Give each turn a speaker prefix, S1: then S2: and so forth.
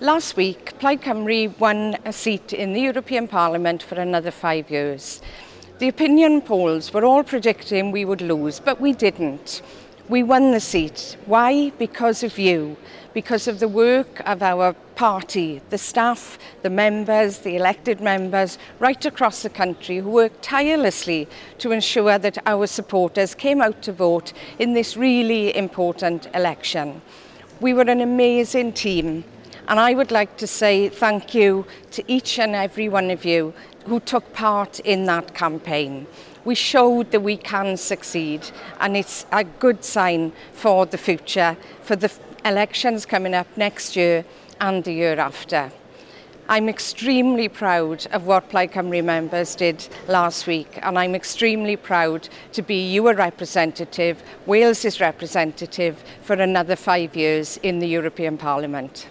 S1: Last week, Plaid Cymru won a seat in the European Parliament for another five years. The opinion polls were all predicting we would lose, but we didn't. We won the seat. Why? Because of you, because of the work of our party, the staff, the members, the elected members right across the country who worked tirelessly to ensure that our supporters came out to vote in this really important election. We were an amazing team and I would like to say thank you to each and every one of you who took part in that campaign. We showed that we can succeed and it's a good sign for the future, for the elections coming up next year and the year after. I'm extremely proud of what Plaid Cymru members did last week and I'm extremely proud to be your representative, Wales's representative for another five years in the European Parliament.